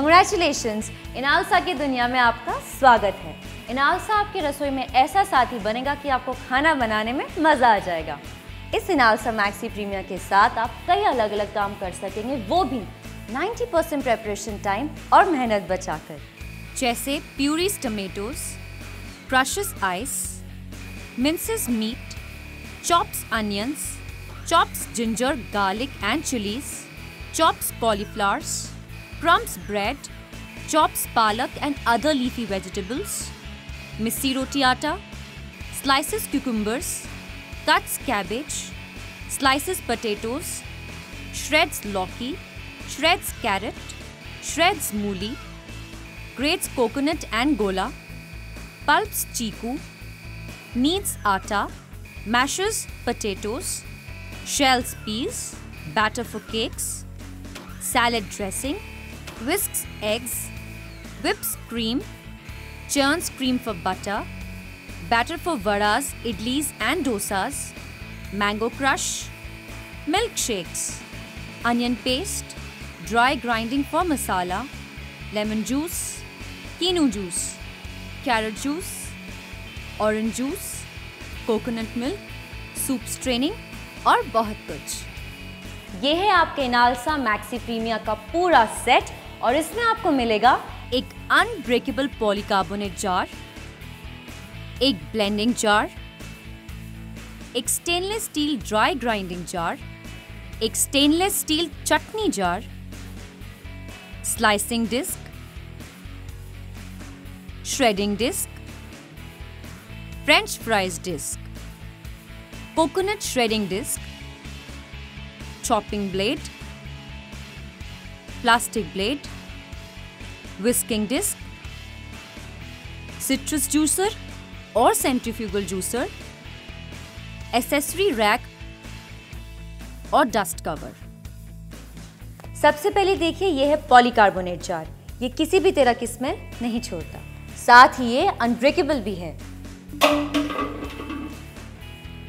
Congratulation Inalsa की दुनिया में आपका स्वागत है। इनालसा आपकी रसोई में ऐसा साथी बनेगा कि आपको खाना बनाने में मज़ा आ जाएगा। इस इनालसा मैक्सी प्रीमियर के साथ आप कई अलग अलग काम कर सकेंगे वो भी 90% परसेंट प्रेपरेशन टाइम और मेहनत बचाकर। जैसे purees tomatoes crushes ice minces meat chops onions chops ginger garlic and chillies chops cauliflowers, crumbs bread, chops palak and other leafy vegetables, missi roti atta, slices cucumbers, cuts cabbage, slices potatoes, shreds lauki, shreds carrot, shreds mooli, grates coconut and gola, pulps chiku, kneads atta, mashes potatoes, shells peas, batter for cakes, salad dressing, whisks eggs, whips cream, churns cream for butter, batter for vadas, idlis and dosas, mango crush, milkshakes, onion paste, dry grinding for masala, lemon juice, quinoa juice, carrot juice, orange juice coconut milk soup straining और बहुत कुछ ये है आपके NALSA maxi Primia का पूरा set और इसमें आपको मिलेगा एक अनब्रेकेबल पॉलीकार्बोनेट जार एक ब्लेंडिंग जार एक stainless steel dry grinding jar एक stainless steel chutney jar slicing disc shredding disc french fries disc coconut shredding disc chopping blade, plastic blade, whisking disc, citrus juicer और centrifugal juicer, accessory rack और dust cover सबसे पहले देखिए ये है polycarbonate jar ये किसी भी तरह की स्मेल नहीं छोड़ता. साथ ही ये अनब्रेकेबल भी है.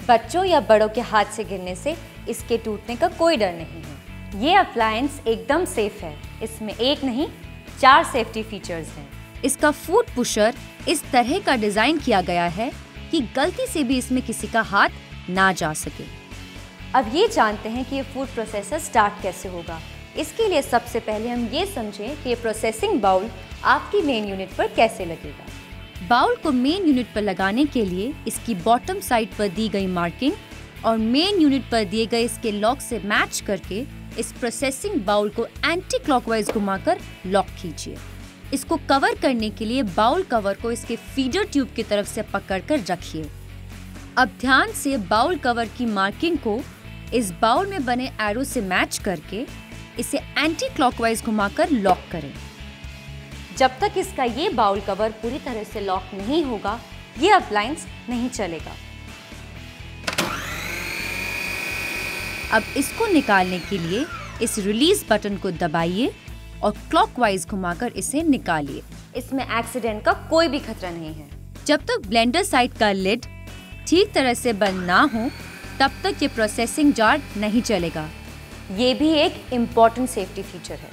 बच्चों या बड़ों के हाथ से गिरने से इसके टूटने का कोई डर नहीं है. ये अप्लायंस एकदम सेफ़ है। इसमें एक नहीं चार सेफ्टी फीचर्स हैं। इसका फ़ूड पुशर इस तरह का डिज़ाइन किया गया है कि गलती से भी इसमें किसी का हाथ ना जा सके। अब ये जानते हैं कि ये फ़ूड प्रोसेसर स्टार्ट कैसे होगा। इसके लिए सबसे पहले हम ये समझें कि ये प्रोसेसिंग बाउल आपकी मेन यूनिट पर कैसे लगेगा। बाउल को मेन यूनिट पर लगाने के लिए इसकी बॉटम साइड पर दी गई मार्किंग और मेन यूनिट पर दिए गए इसके लॉक से मैच करके इस प्रोसेसिंग बाउल को एंटी क्लॉकवाइज घुमाकर लॉक कीजिए। इसको कवर करने के लिए बाउल कवर को इसके फीडर ट्यूब की तरफ़ से पकड़कर रखिए। अब ध्यान से बाउल कवर की मार्किंग को इस बाउल में बने एरो से मैच करके इसे एंटी क्लॉकवाइज घुमाकर लॉक करें। जब तक इसका ये बाउल कवर पूरी तरह से लॉक नहीं होगा, ये अप्लायंस नहीं चलेगा। अब इसको निकालने के लिए इस रिलीज़ बटन को दबाइए और क्लॉकवाइज घुमाकर इसे निकालिए। इसमें एक्सीडेंट का कोई भी खतरा नहीं है। जब तक ब्लेंडर साइड का लिड ठीक तरह से बंद ना हो तब तक ये प्रोसेसिंग जार नहीं चलेगा। ये भी एक इंपॉर्टेंट सेफ्टी फीचर है।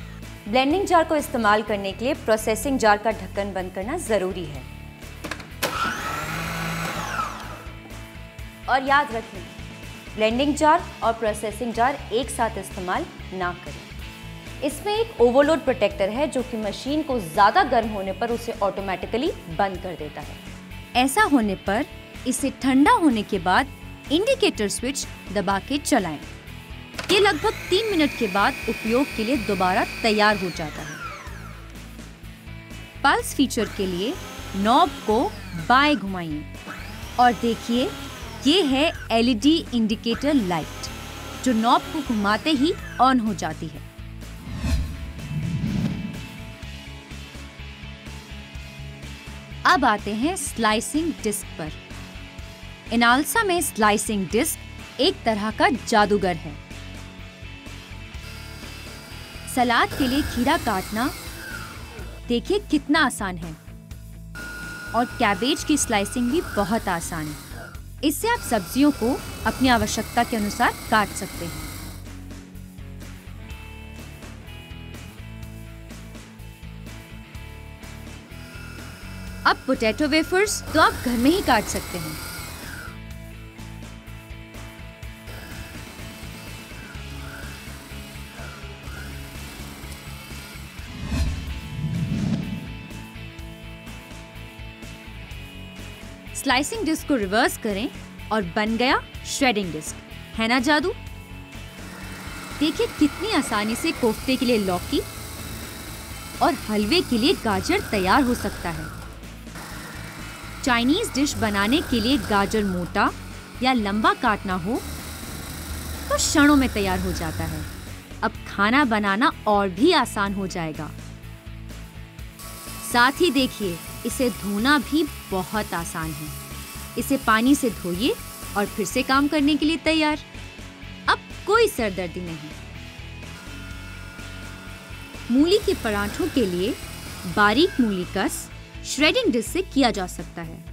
ब्लेंडिंग जार को इस्तेमाल करने के लिए प्रोसेसिंग जार का ढक्कन बंद करना ज़रूरी है। और याद रखें ब्लेंडिंग जार और प्रोसेसिंग जार एक साथ इस्तेमाल ना करें। इसमें एक ओवरलोड प्रोटेक्टर है जो कि मशीन को ज़्यादा गर्म होने पर उसे ऑटोमेटिकली बंद कर देता है। ऐसा होने पर इसे ठंडा होने के बाद इंडिकेटर स्विच दबा के चलाएँ। ये लगभग तीन मिनट के बाद उपयोग के लिए दोबारा तैयार हो जाता है। पल्स फीचर के लिए नॉब को बाएँ घुमाइए और देखिए ये है एलईडी इंडिकेटर लाइट जो नॉब को घुमाते ही ऑन हो जाती है। अब आते हैं स्लाइसिंग डिस्क पर। इनालसा में स्लाइसिंग डिस्क एक तरह का जादूगर है। सलाद के लिए खीरा काटना देखिए कितना आसान है। और कैबेज की स्लाइसिंग भी बहुत आसान है। इससे आप सब्जियों को अपनी आवश्यकता के अनुसार काट सकते हैं। अब पोटैटो वेफर्स तो आप घर में ही काट सकते हैं। स्लाइसिंग डिस्क को रिवर्स करें और बन गया श्रेडिंग डिस्क है ना, जादू? देखिए कितनी आसानी से कोफ्ते के लिए लौकी और हलवे के लिए गाजर तैयार हो सकता है। चाइनीज़ डिश बनाने के लिए गाजर मोटा या लंबा काटना हो तो क्षणों में तैयार हो जाता है। अब खाना बनाना और भी आसान हो जाएगा। साथ ही देखिए, इसे धोना भी बहुत आसान है। इसे पानी से धोइए और फिर से काम करने के लिए तैयार। अब कोई सरदर्दी नहीं। मूली के पराठों के लिए बारीक मूली कस श्रेडिंग डिश से किया जा सकता है।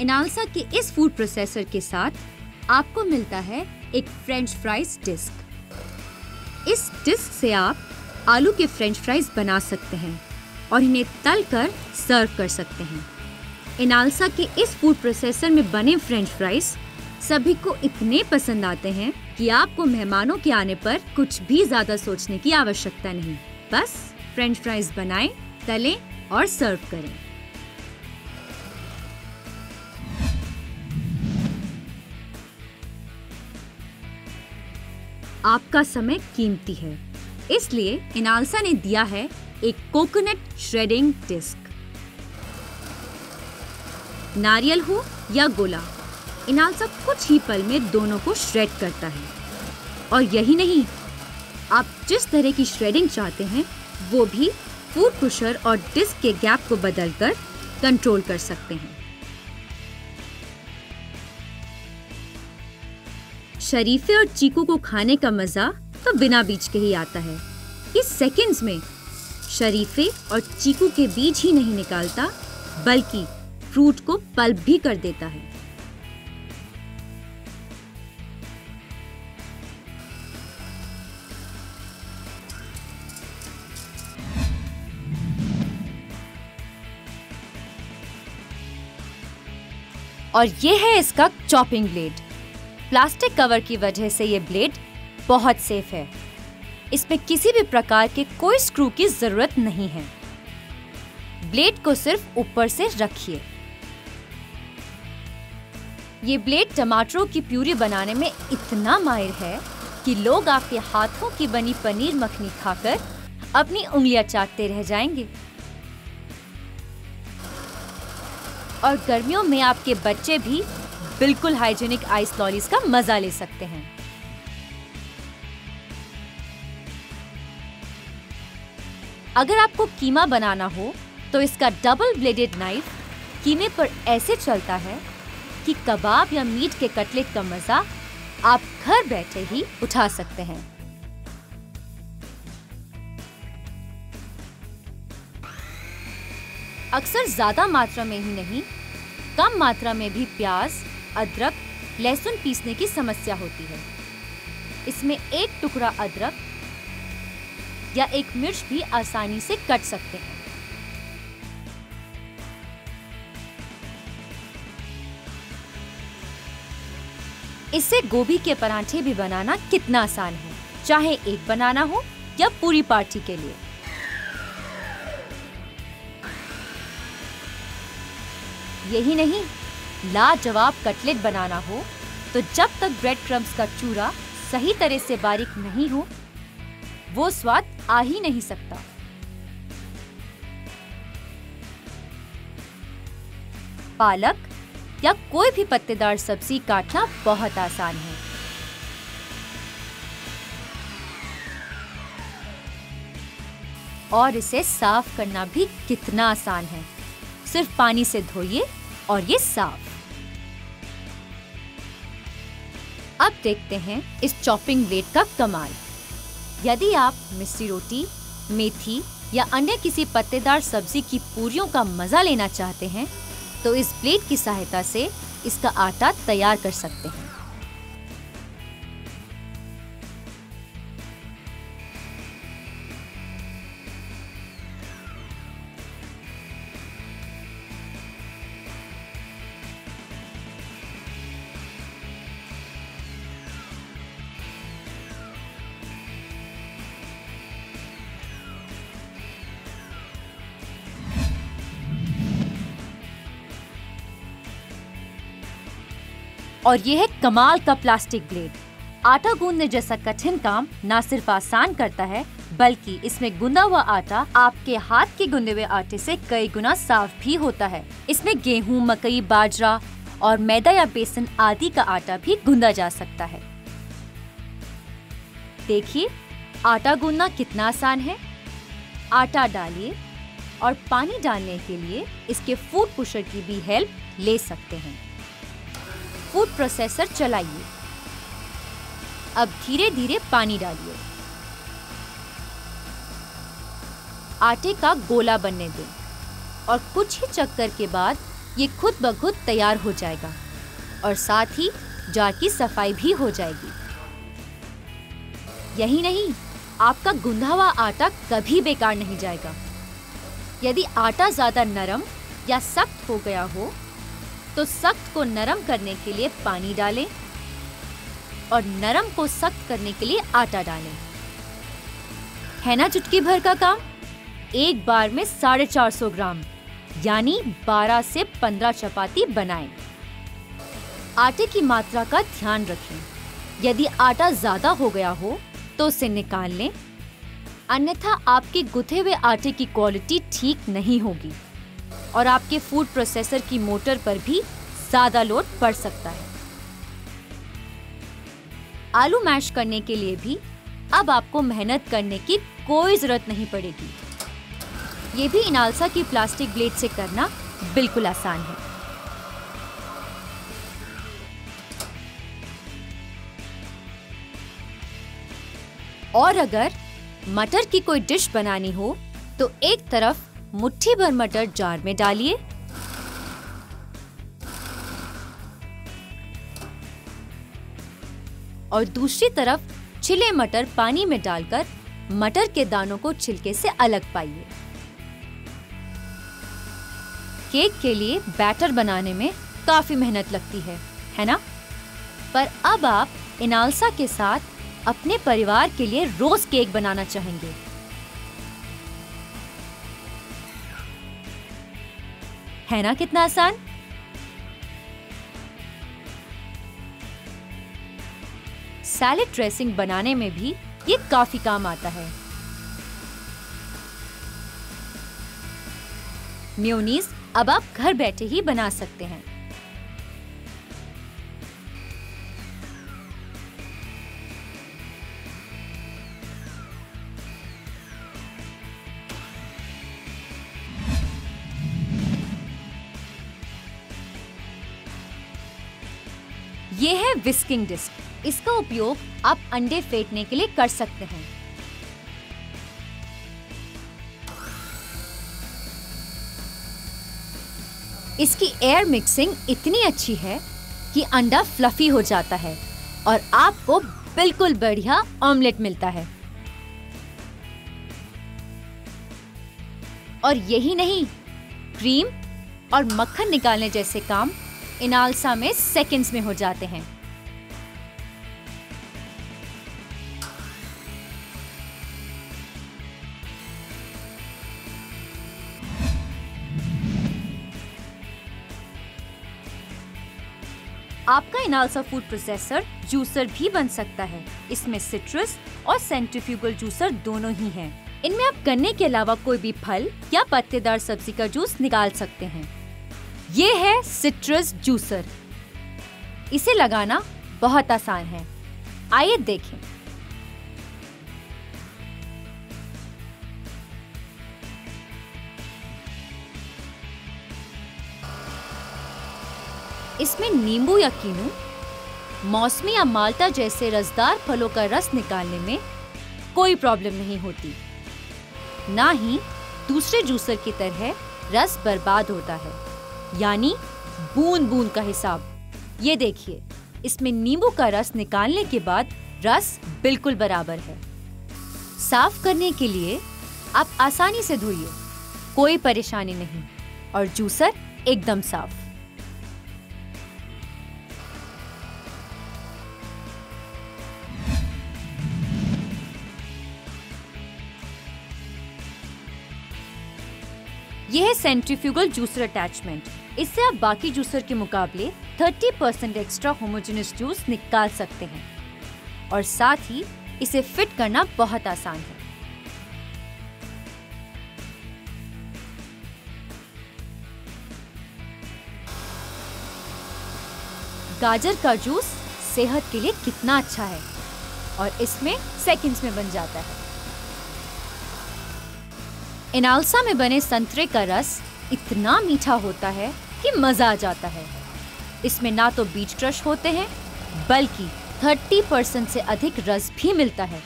इनालसा के इस फ़ूड प्रोसेसर के साथ आपको मिलता है एक फ्रेंच फ्राइज डिस्क इस डिस्क से आप आलू के फ्रेंच फ्राइज बना सकते हैं और इन्हें तल कर सर्व कर सकते हैं। इनालसा के इस फ़ूड प्रोसेसर में बने फ्रेंच फ्राइज सभी को इतने पसंद आते हैं कि आपको मेहमानों के आने पर कुछ भी ज़्यादा सोचने की आवश्यकता नहीं। बस फ्रेंच फ्राइज बनाएँ, तलें और सर्व करें। आपका समय कीमती है। इसलिए इनालसा ने दिया है एक कोकोनट श्रेडिंग डिस्क नारियल हो या गोला, इनालसा कुछ ही पल में दोनों को श्रेड करता है। और यही नहीं, आप जिस तरह की श्रेडिंग चाहते हैं, वो भी फ़ूड पुशर और डिस्क के गैप को बदलकर कंट्रोल कर सकते हैं। शरीफे और चीकू को खाने का मज़ा तो बिना बीज के ही आता है। इस सेकंड्स में शरीफे और चीकू के बीज ही नहीं निकालता, बल्कि फ्रूट को पल्प भी कर देता है। और ये है इसका चॉपिंग ब्लेड प्लास्टिक कवर की वजह से ये ब्लेड बहुत सेफ़ है। इसमें किसी भी प्रकार के कोई स्क्रू की ज़रूरत नहीं है। ब्लेड को सिर्फ़ ऊपर से रखिए। ये ब्लेड टमाटरों की प्यूरी बनाने में इतना माहिर है कि लोग आपके हाथों की बनी पनीर मखनी खाकर अपनी उंगलियाँ चाटते रह जाएँगे। और गर्मियों में आपके बच्चे भी बिल्कुल हाइजीनिक आइस लॉलीज का मज़ा ले सकते हैं। अगर आपको कीमा बनाना हो तो इसका डबल ब्लेडेड नाइफ कीमे पर ऐसे चलता है कि कबाब या मीट के कटलेट का मज़ा आप घर बैठे ही उठा सकते हैं। अक्सर ज़्यादा मात्रा में ही नहीं, कम मात्रा में भी प्याज अदरक लहसुन पीसने की समस्या होती है। इसमें एक टुकड़ा अदरक या एक मिर्च भी आसानी से कट सकते हैं। इससे गोभी के पराठे भी बनाना कितना आसान है, चाहे एक बनाना हो या पूरी पार्टी के लिए। यही नहीं लाजवाब कटलेट बनाना हो तो जब तक ब्रेड क्रम्स का चूरा सही तरह से बारीक नहीं हो, वो स्वाद आ ही नहीं सकता। पालक या कोई भी पत्तेदार सब्ज़ी काटना बहुत आसान है। और इसे साफ़ करना भी कितना आसान है। सिर्फ़ पानी से धोइए और ये साफ़। अब देखते हैं इस चॉपिंग ब्लेड का कमाल। यदि आप मिस्सी रोटी, मेथी या अन्य किसी पत्तेदार सब्ज़ी की पूरियों का मज़ा लेना चाहते हैं तो इस ब्लेड की सहायता से इसका आटा तैयार कर सकते हैं। और ये है कमाल का प्लास्टिक ब्लेड। आटा गूंदने जैसा कठिन काम न सिर्फ़ आसान करता है बल्कि इसमें गुंदा हुआ आटा आपके हाथ के गुंदे हुए आटे से कई गुना साफ़ भी होता है। इसमें गेहूँ, मकई बाजरा और मैदा या बेसन आदि का आटा भी गूंदा जा सकता है। देखिए आटा गूंदना कितना आसान है। आटा डालिए और पानी डालने के लिए इसके फ़ूड पुशर की भी हेल्प ले सकते हैं। फ़ूड प्रोसेसर चलाइए। अब धीरे धीरे पानी डालिए। आटे का गोला बनने दें और कुछ ही चक्कर के बाद ये खुद ब खुद तैयार हो जाएगा और साथ ही जार की सफ़ाई भी हो जाएगी। यही नहीं, आपका गुंधा हुआ आटा कभी बेकार नहीं जाएगा। यदि आटा ज़्यादा नरम या सख्त हो गया हो तो सख्त को नरम करने के लिए पानी डालें और नरम को सख्त करने के लिए आटा डालें। है ना चुटकी भर का काम? एक बार में साढ़े चार सौ ग्राम, यानी 12 से 15 चपाती बनाएँ। आटे की मात्रा का ध्यान रखें। यदि आटा ज़्यादा हो गया हो तो उसे निकाल लें। अन्यथा आपके गुथे हुए आटे की क्वालिटी ठीक नहीं होगी। और आपके फ़ूड प्रोसेसर की मोटर पर भी ज़्यादा लोड पड़ सकता है। आलू मैश करने के लिए भी अब आपको मेहनत करने की कोई ज़रूरत नहीं पड़ेगी। ये भी इनालसा की प्लास्टिक ब्लेड से करना बिल्कुल आसान है। और अगर मटर की कोई डिश बनानी हो तो एक तरफ़ मुट्ठी भर मटर जार में डालिए। और दूसरी तरफ़ छिले मटर पानी में डालकर मटर के दानों को छिलके से अलग पाइए। केक के लिए बैटर बनाने में काफ़ी मेहनत लगती है है ना? पर अब आप इनालसा के साथ अपने परिवार के लिए रोज केक बनाना चाहेंगे। है ना कितना आसान? सैलेड ड्रेसिंग बनाने में भी ये काफ़ी काम आता है। म्योनीस अब आप घर बैठे ही बना सकते हैं। ये है विस्किंग डिस्क इसका उपयोग आप अंडे फेंटने के लिए कर सकते हैं। इसकी एयर मिक्सिंग इतनी अच्छी है कि अंडा फ्लफी हो जाता है और आपको बिल्कुल बढ़िया ऑमलेट मिलता है। और यही नहीं क्रीम और मक्खन निकालने जैसे काम इनालसा में सेकंड्स में हो जाते हैं। आपका इनालसा फ़ूड प्रोसेसर जूसर भी बन सकता है। इसमें सिट्रस और सेंट्रीफ्यूगल जूसर दोनों ही हैं। इनमें आप गन्ने के अलावा कोई भी फल या पत्तेदार सब्ज़ी का जूस निकाल सकते हैं। ये है सिट्रस जूसर इसे लगाना बहुत आसान है। आइए देखें। इसमें नींबू या कीनू मौसमी या माल्टा जैसे रसदार फलों का रस निकालने में कोई प्रॉब्लम नहीं होती। ना ही दूसरे जूसर की तरह रस बर्बाद होता है। यानी बूंद बूंद का हिसाब। ये देखिए, इसमें नींबू का रस निकालने के बाद रस बिल्कुल बराबर है। साफ़ करने के लिए आप आसानी से धोइए, कोई परेशानी नहीं। और जूसर एकदम साफ़। यह है सेंट्रीफ्यूगल जूसर अटैचमेंट इससे आप बाकी जूसर के मुकाबले 30 परसेंट एक्स्ट्रा होमोजेनस जूस निकाल सकते हैं। और साथ ही इसे फिट करना बहुत आसान है। गाजर का जूस सेहत के लिए कितना अच्छा है और इसमें सेकंड्स में बन जाता है। इनालसा में बने संतरे का रस इतना मीठा होता है कि मज़ा आ जाता है। इसमें ना तो बीच क्रश होते हैं, बल्कि 30 परसेंट से अधिक रस भी मिलता है।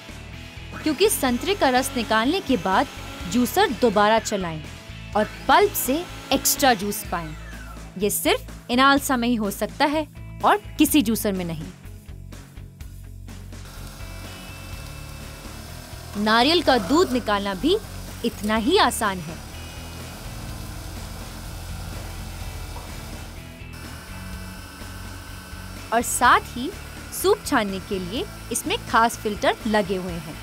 क्योंकि संतरे का रस निकालने के बाद जूसर दोबारा चलाएँ और पल्प से एक्स्ट्रा जूस पाएँ। ये सिर्फ़ इनालसा में ही हो सकता है और किसी जूसर में नहीं। नारियल का दूध निकालना भी इतना ही आसान है। और साथ ही सूप छानने के लिए इसमें खास फ़िल्टर लगे हुए हैं।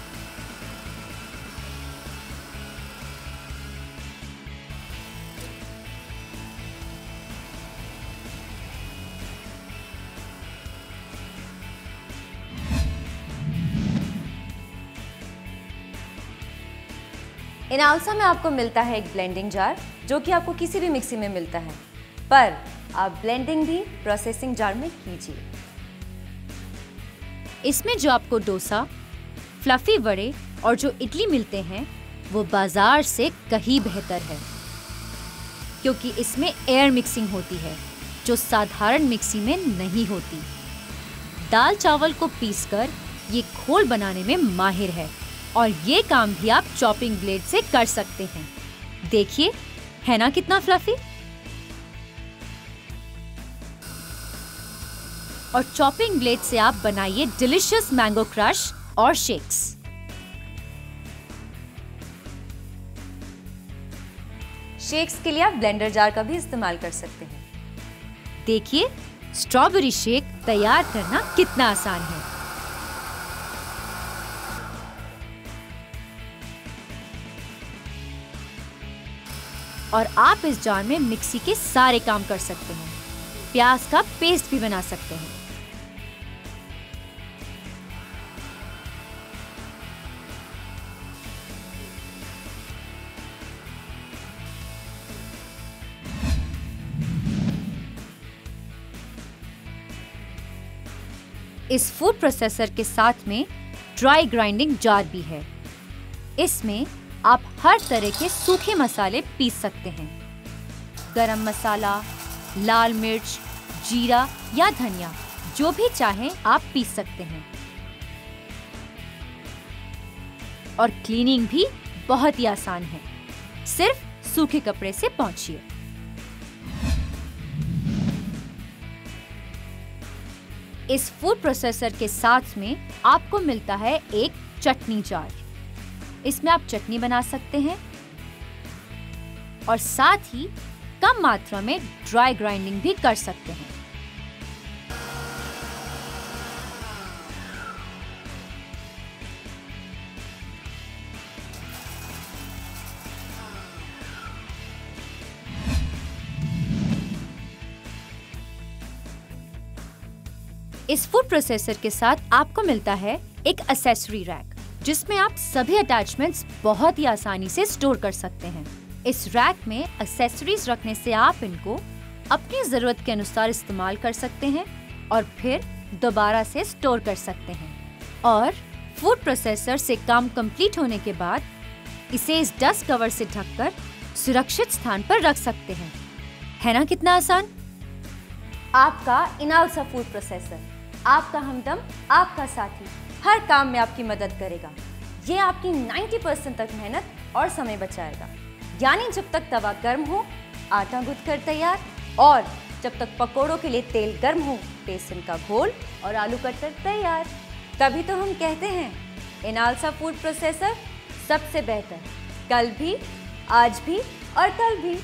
इनालसा में आपको मिलता है एक ब्लेंडिंग जार जो कि आपको किसी भी मिक्सी में मिलता है। पर आप ब्लेंडिंग भी प्रोसेसिंग जार में कीजिए। इसमें जो आपको डोसा फ्लफी वड़े और जो इडली मिलते हैं, वो बाज़ार से कहीं बेहतर है। क्योंकि इसमें एयर मिक्सिंग होती है, जो साधारण मिक्सी में नहीं होती। दाल चावल को पीसकर ये खोल बनाने में माहिर है। और ये काम भी आप चॉपिंग ब्लेड से कर सकते हैं। देखिए है ना कितना फ्लफी और चॉपिंग ब्लेड से आप बनाइए डिलिशियस मैंगो क्रश और शेक्स शेक्स के लिए आप ब्लेंडर जार का भी इस्तेमाल कर सकते हैं। देखिए स्ट्रॉबेरी शेक तैयार करना कितना आसान है। और आप इस जार में मिक्सी के सारे काम कर सकते हैं। प्याज का पेस्ट भी बना सकते हैं। इस फ़ूड प्रोसेसर के साथ में ड्राई ग्राइंडिंग जार भी है। इसमें आप हर तरह के सूखे मसाले पीस सकते हैं। गरम मसाला, लाल मिर्च, जीरा या धनिया, जो भी चाहें आप पीस सकते हैं। और क्लीनिंग भी बहुत ही आसान है। सिर्फ़ सूखे कपड़े से पहुंचिए। इस फ़ूड प्रोसेसर के साथ में आपको मिलता है एक चटनी जार। इसमें आप चटनी बना सकते हैं। और साथ ही कम मात्रा में ड्राई ग्राइंडिंग भी कर सकते हैं। इस फ़ूड प्रोसेसर के साथ आपको मिलता है एक एसेसरी रैक जिसमें आप सभी अटैचमेंट्स बहुत ही आसानी से स्टोर कर सकते हैं। इस रैक में एक्सेसरीज रखने से आप इनको अपनी ज़रूरत के अनुसार इस्तेमाल कर सकते हैं और फिर दोबारा से स्टोर कर सकते हैं। और फ़ूड प्रोसेसर से काम कंप्लीट होने के बाद इसे इस डस्ट कवर से ढककर सुरक्षित स्थान पर रख सकते हैं। है ना कितना आसान? आपका इनालसा फ़ूड प्रोसेसर आपका हमदम, आपका साथी। हर काम में आपकी मदद करेगा। ये आपकी 90 परसेंट तक मेहनत और समय बचाएगा। यानी जब तक तवा गर्म हो, आटा गूंथ कर तैयार और जब तक पकोड़ों के लिए तेल गर्म हो, बेसन का घोल और आलू कटर तैयार। तभी तो हम कहते हैं, इनालसा फ़ूड प्रोसेसर सबसे बेहतर। कल भी, आज भी और कल भी।